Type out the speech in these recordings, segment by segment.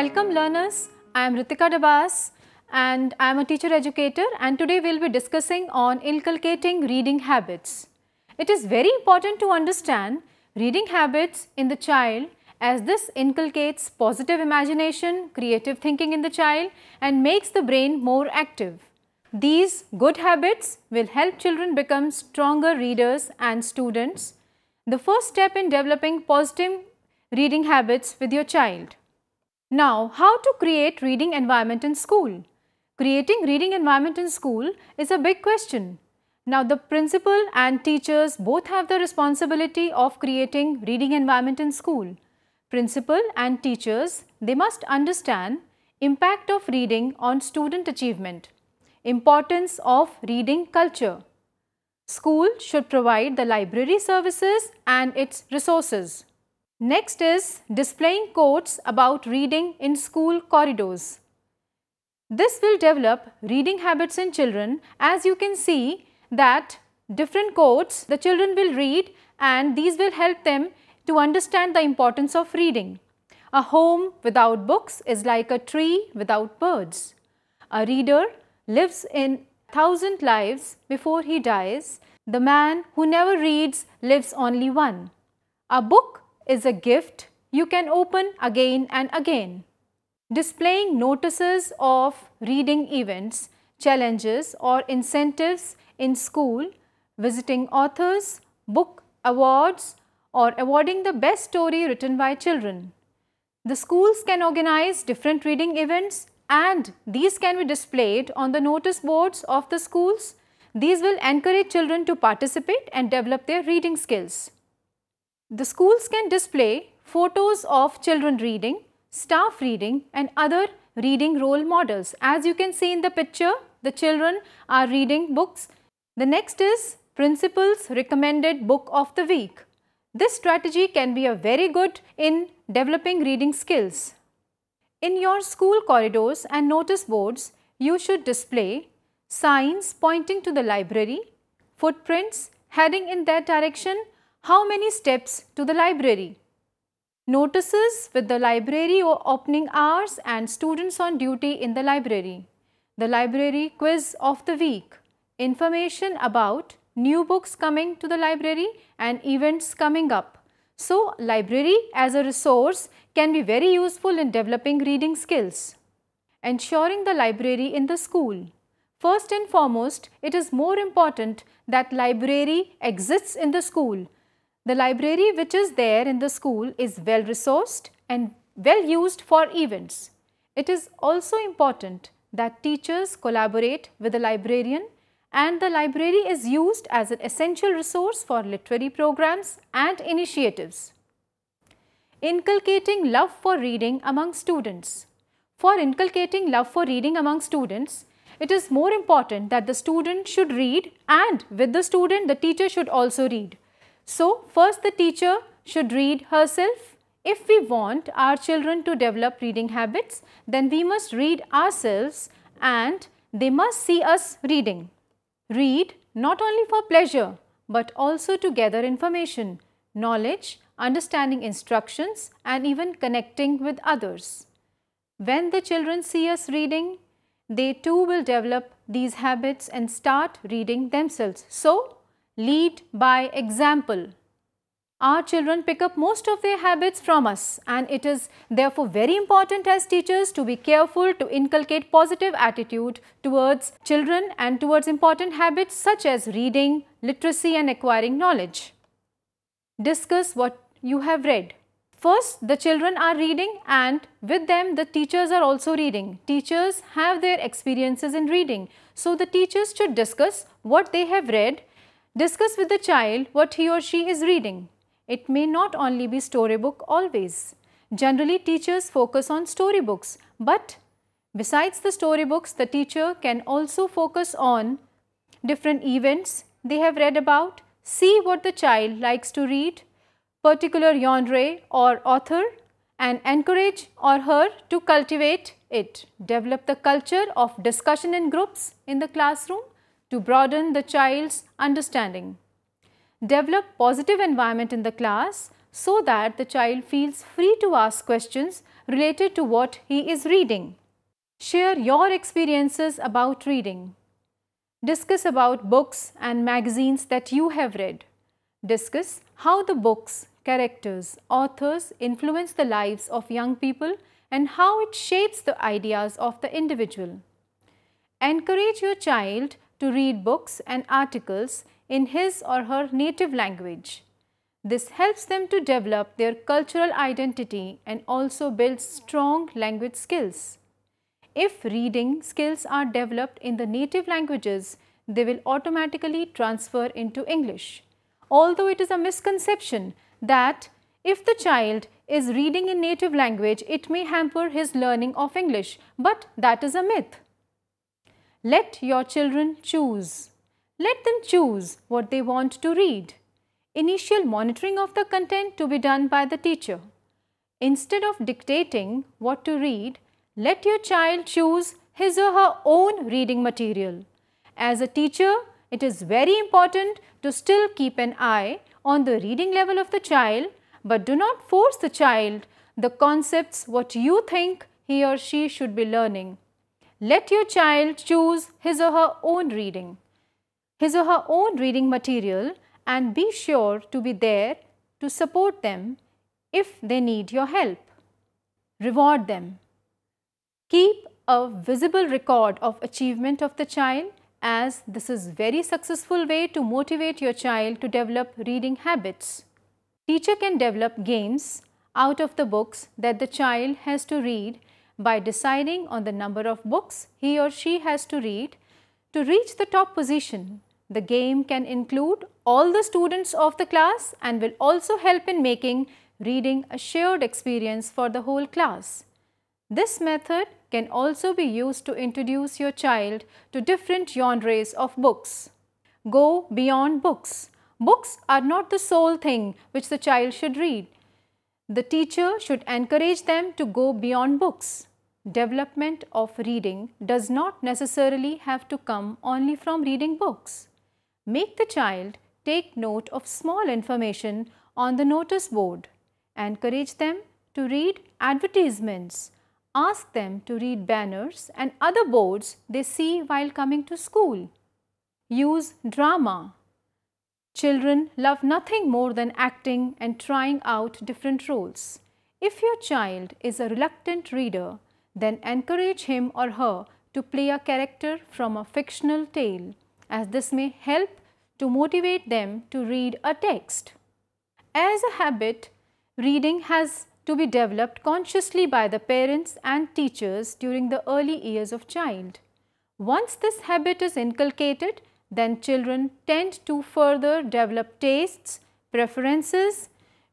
Welcome learners, I am Ritika Dabas and I am a teacher educator and today we will be discussing on inculcating reading habits. It is very important to understand reading habits in the child as this inculcates positive imagination, creative thinking in the child and makes the brain more active. These good habits will help children become stronger readers and students. The first step in developing positive reading habits with your child. Now, how to create reading environment in school? Creating reading environment in school is a big question. Now, the principal and teachers both have the responsibility of creating reading environment in school. Principal and teachers, they must understand impact of reading on student achievement, importance of reading culture. School should provide the library services and its resources. Next is displaying quotes about reading in school corridors. This will develop reading habits in children as you can see that different quotes the children will read and these will help them to understand the importance of reading. A home without books is like a tree without birds. A reader lives in thousand lives before he dies. The man who never reads lives only one. A book is a gift you can open again and again. Displaying notices of reading events, challenges or incentives in school, visiting authors, book awards or awarding the best story written by children. The schools can organize different reading events and these can be displayed on the notice boards of the schools. These will encourage children to participate and develop their reading skills. The schools can display photos of children reading, staff reading and other reading role models. As you can see in the picture, the children are reading books. The next is Principal's recommended book of the week. This strategy can be a very good in developing reading skills. In your school corridors and notice boards, you should display signs pointing to the library, footprints heading in that direction how many steps to the library? Notices with the library or opening hours and students on duty in the library. The library quiz of the week. Information about new books coming to the library and events coming up. So, library as a resource can be very useful in developing reading skills. Ensuring the library in the school. First and foremost, it is more important that library exists in the school the library which is there in the school is well resourced and well used for events. It is also important that teachers collaborate with the librarian and the library is used as an essential resource for literary programs and initiatives. Inculcating love for reading among students. For inculcating love for reading among students, it is more important that the student should read and with the student the teacher should also read. So, first the teacher should read herself. If we want our children to develop reading habits, then we must read ourselves and they must see us reading. Read not only for pleasure, but also to gather information, knowledge, understanding instructions and even connecting with others. When the children see us reading, they too will develop these habits and start reading themselves. So, lead by example. Our children pick up most of their habits from us and it is therefore very important as teachers to be careful to inculcate positive attitude towards children and towards important habits such as reading, literacy and acquiring knowledge. Discuss what you have read. First, the children are reading and with them the teachers are also reading. Teachers have their experiences in reading. So, the teachers should discuss what they have read Discuss with the child what he or she is reading. It may not only be storybook always. Generally teachers focus on storybooks but besides the storybooks the teacher can also focus on different events they have read about, see what the child likes to read, particular genre or author and encourage or her to cultivate it. Develop the culture of discussion in groups in the classroom to broaden the child's understanding. Develop positive environment in the class so that the child feels free to ask questions related to what he is reading. Share your experiences about reading. Discuss about books and magazines that you have read. Discuss how the books, characters, authors influence the lives of young people and how it shapes the ideas of the individual. Encourage your child to read books and articles in his or her native language. This helps them to develop their cultural identity and also builds strong language skills. If reading skills are developed in the native languages, they will automatically transfer into English. Although it is a misconception that if the child is reading in native language, it may hamper his learning of English, but that is a myth. Let your children choose. Let them choose what they want to read. Initial monitoring of the content to be done by the teacher. Instead of dictating what to read, let your child choose his or her own reading material. As a teacher, it is very important to still keep an eye on the reading level of the child, but do not force the child the concepts what you think he or she should be learning. Let your child choose his or her own reading, his or her own reading material and be sure to be there to support them if they need your help. Reward them. Keep a visible record of achievement of the child as this is very successful way to motivate your child to develop reading habits. Teacher can develop games out of the books that the child has to read by deciding on the number of books he or she has to read to reach the top position. The game can include all the students of the class and will also help in making reading a shared experience for the whole class. This method can also be used to introduce your child to different genres of books. Go beyond books. Books are not the sole thing which the child should read. The teacher should encourage them to go beyond books. Development of reading does not necessarily have to come only from reading books. Make the child take note of small information on the notice board. Encourage them to read advertisements. Ask them to read banners and other boards they see while coming to school. Use drama. Children love nothing more than acting and trying out different roles. If your child is a reluctant reader, then encourage him or her to play a character from a fictional tale as this may help to motivate them to read a text. As a habit, reading has to be developed consciously by the parents and teachers during the early years of child. Once this habit is inculcated, then children tend to further develop tastes, preferences,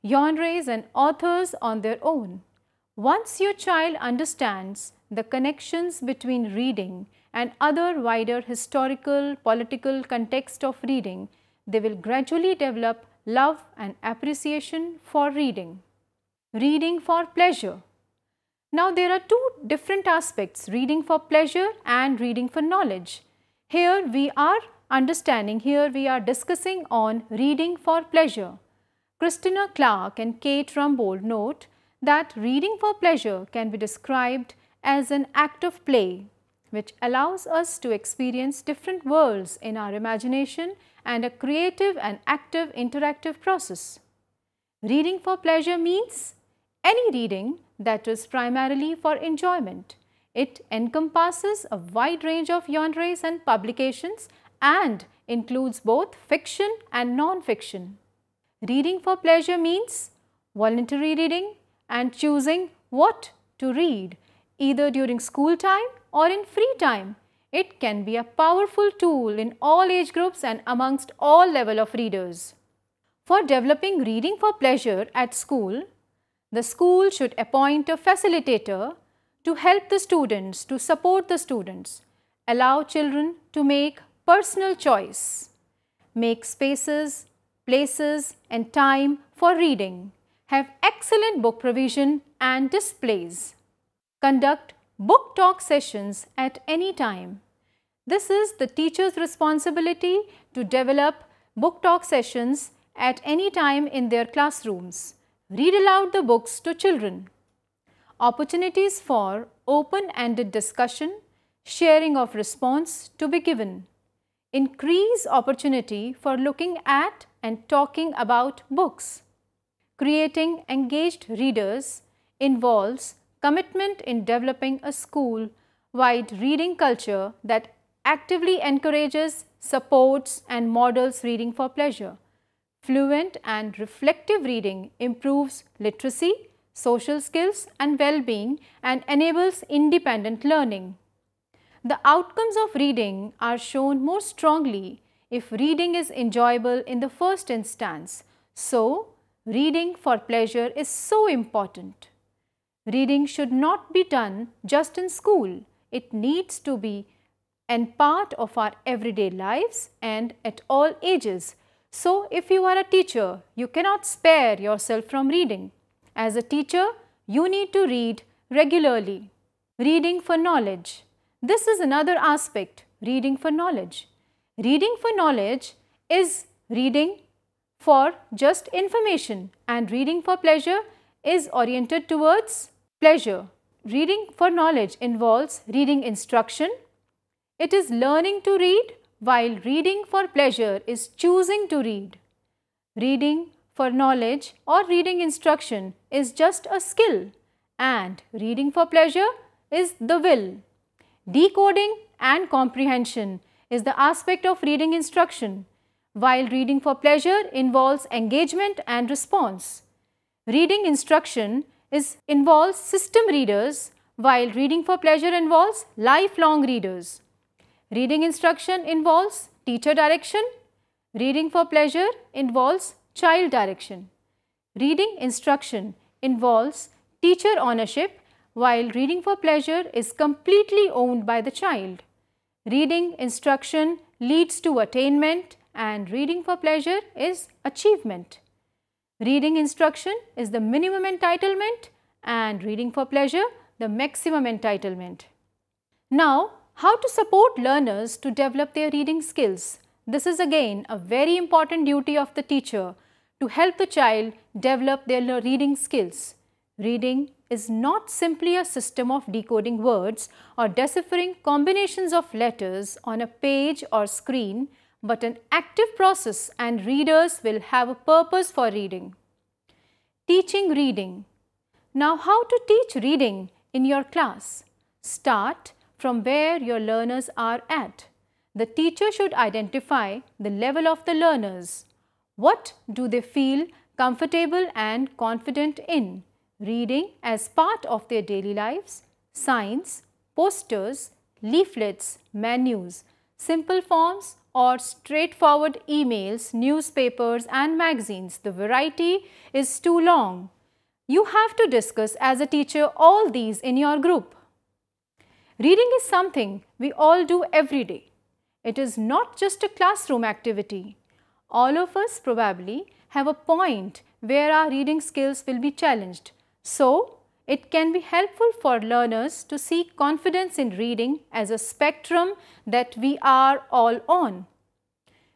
genres and authors on their own. Once your child understands the connections between reading and other wider historical, political context of reading, they will gradually develop love and appreciation for reading. Reading for pleasure. Now there are two different aspects, reading for pleasure and reading for knowledge. Here we are understanding, here we are discussing on reading for pleasure. Christina Clark and Kate Rumbold note that reading for pleasure can be described as an act of play which allows us to experience different worlds in our imagination and a creative and active interactive process. Reading for pleasure means any reading that is primarily for enjoyment. It encompasses a wide range of genres and publications and includes both fiction and non-fiction. Reading for pleasure means voluntary reading and choosing what to read either during school time or in free time. It can be a powerful tool in all age groups and amongst all level of readers. For developing reading for pleasure at school, the school should appoint a facilitator to help the students, to support the students, allow children to make personal choice, make spaces, places and time for reading have excellent book provision and displays. Conduct book talk sessions at any time. This is the teacher's responsibility to develop book talk sessions at any time in their classrooms. read aloud the books to children. Opportunities for open-ended discussion, sharing of response to be given. Increase opportunity for looking at and talking about books. Creating engaged readers involves commitment in developing a school-wide reading culture that actively encourages, supports and models reading for pleasure. Fluent and reflective reading improves literacy, social skills and well-being and enables independent learning. The outcomes of reading are shown more strongly if reading is enjoyable in the first instance. So, reading for pleasure is so important. Reading should not be done just in school. It needs to be and part of our everyday lives and at all ages. So, if you are a teacher, you cannot spare yourself from reading. As a teacher, you need to read regularly. Reading for knowledge. This is another aspect, reading for knowledge. Reading for knowledge is reading for just information and reading for pleasure is oriented towards pleasure. Reading for knowledge involves reading instruction. It is learning to read while reading for pleasure is choosing to read. Reading for knowledge or reading instruction is just a skill and reading for pleasure is the will. Decoding and comprehension is the aspect of reading instruction, while reading for pleasure involves engagement and response. Reading instruction is involves system readers, while reading for pleasure involves lifelong readers. Reading instruction involves teacher direction. Reading for pleasure involves child direction. Reading instruction involves teacher ownership while reading for pleasure is completely owned by the child. Reading instruction leads to attainment and reading for pleasure is achievement. Reading instruction is the minimum entitlement and reading for pleasure the maximum entitlement. Now, how to support learners to develop their reading skills. This is again a very important duty of the teacher to help the child develop their reading skills. Reading is not simply a system of decoding words or deciphering combinations of letters on a page or screen, but an active process and readers will have a purpose for reading. Teaching reading. Now how to teach reading in your class? Start from where your learners are at. The teacher should identify the level of the learners. What do they feel comfortable and confident in? reading as part of their daily lives, signs, posters, leaflets, menus, simple forms or straightforward emails, newspapers and magazines. The variety is too long. You have to discuss as a teacher all these in your group. Reading is something we all do every day. It is not just a classroom activity. All of us probably have a point where our reading skills will be challenged so, it can be helpful for learners to seek confidence in reading as a spectrum that we are all on.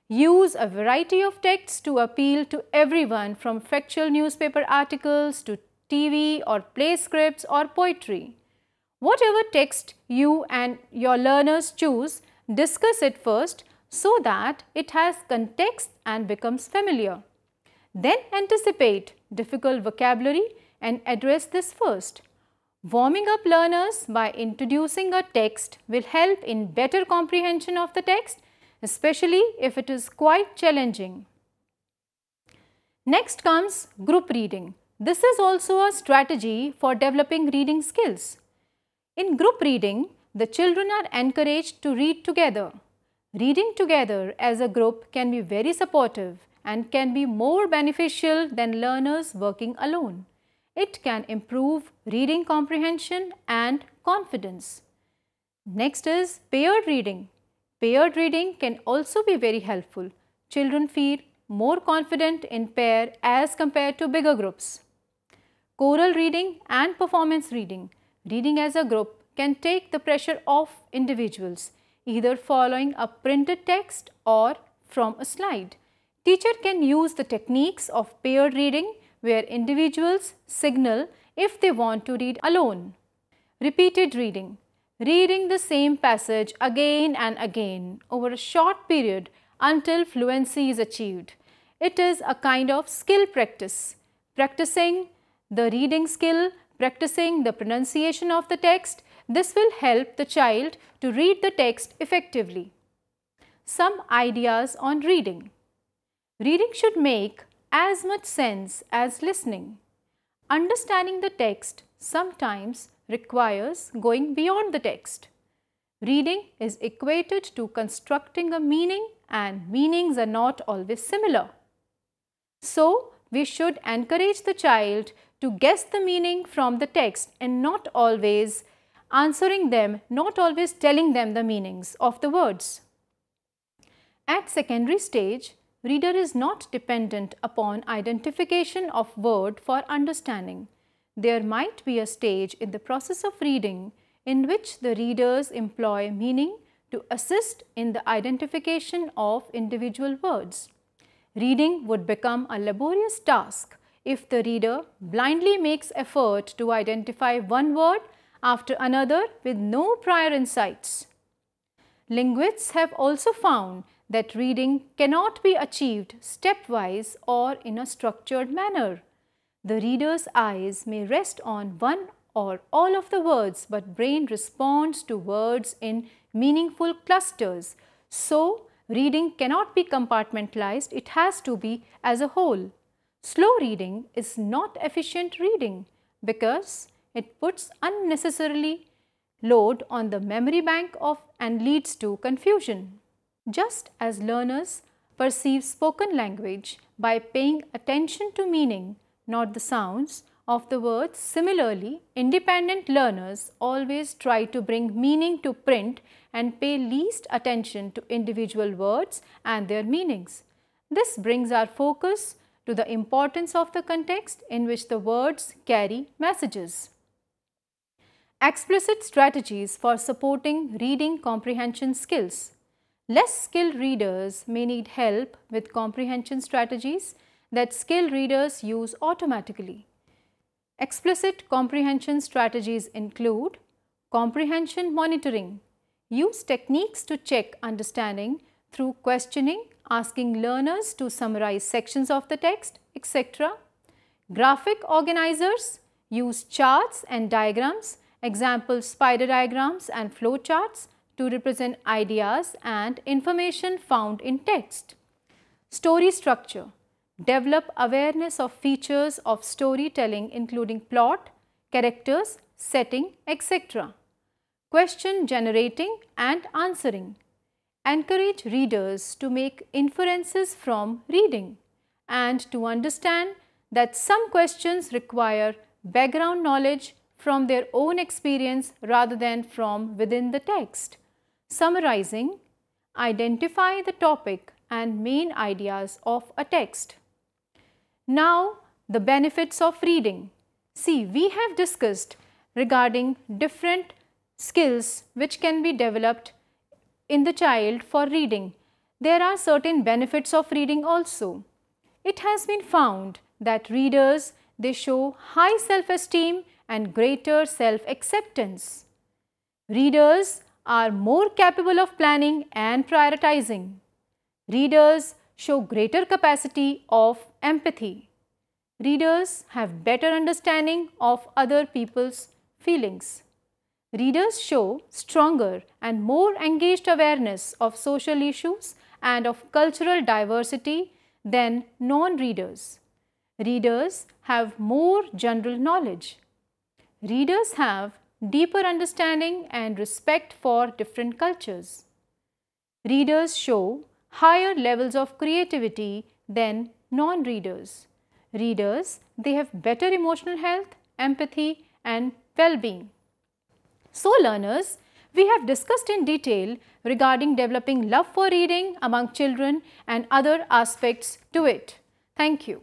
Use a variety of texts to appeal to everyone from factual newspaper articles to TV or play scripts or poetry. Whatever text you and your learners choose, discuss it first so that it has context and becomes familiar. Then anticipate difficult vocabulary and address this first. Warming up learners by introducing a text will help in better comprehension of the text, especially if it is quite challenging. Next comes group reading. This is also a strategy for developing reading skills. In group reading, the children are encouraged to read together. Reading together as a group can be very supportive and can be more beneficial than learners working alone. It can improve reading comprehension and confidence. Next is paired reading. Paired reading can also be very helpful. Children feel more confident in pair as compared to bigger groups. Choral reading and performance reading. Reading as a group can take the pressure off individuals, either following a printed text or from a slide. Teacher can use the techniques of paired reading where individuals signal if they want to read alone. Repeated reading. Reading the same passage again and again over a short period until fluency is achieved. It is a kind of skill practice. Practicing the reading skill, practicing the pronunciation of the text, this will help the child to read the text effectively. Some ideas on reading. Reading should make as much sense as listening. Understanding the text sometimes requires going beyond the text. Reading is equated to constructing a meaning and meanings are not always similar. So, we should encourage the child to guess the meaning from the text and not always answering them, not always telling them the meanings of the words. At secondary stage, reader is not dependent upon identification of word for understanding. There might be a stage in the process of reading in which the readers employ meaning to assist in the identification of individual words. Reading would become a laborious task if the reader blindly makes effort to identify one word after another with no prior insights. Linguists have also found that reading cannot be achieved stepwise or in a structured manner. The reader's eyes may rest on one or all of the words but brain responds to words in meaningful clusters. So, reading cannot be compartmentalized, it has to be as a whole. Slow reading is not efficient reading because it puts unnecessarily load on the memory bank of and leads to confusion. Just as learners perceive spoken language by paying attention to meaning, not the sounds of the words, similarly, independent learners always try to bring meaning to print and pay least attention to individual words and their meanings. This brings our focus to the importance of the context in which the words carry messages. Explicit strategies for supporting reading comprehension skills. Less skilled readers may need help with comprehension strategies that skilled readers use automatically. Explicit comprehension strategies include comprehension monitoring. Use techniques to check understanding through questioning, asking learners to summarize sections of the text, etc. Graphic organizers use charts and diagrams, example spider diagrams and flow charts to represent ideas and information found in text. Story structure Develop awareness of features of storytelling including plot, characters, setting, etc. Question generating and answering. Encourage readers to make inferences from reading and to understand that some questions require background knowledge from their own experience rather than from within the text. Summarizing, identify the topic and main ideas of a text. Now, the benefits of reading. See, we have discussed regarding different skills which can be developed in the child for reading. There are certain benefits of reading also. It has been found that readers, they show high self-esteem and greater self-acceptance. Readers are more capable of planning and prioritizing. Readers show greater capacity of empathy. Readers have better understanding of other people's feelings. Readers show stronger and more engaged awareness of social issues and of cultural diversity than non-readers. Readers have more general knowledge. Readers have deeper understanding and respect for different cultures. Readers show higher levels of creativity than non-readers. Readers, they have better emotional health, empathy and well-being. So learners, we have discussed in detail regarding developing love for reading among children and other aspects to it. Thank you.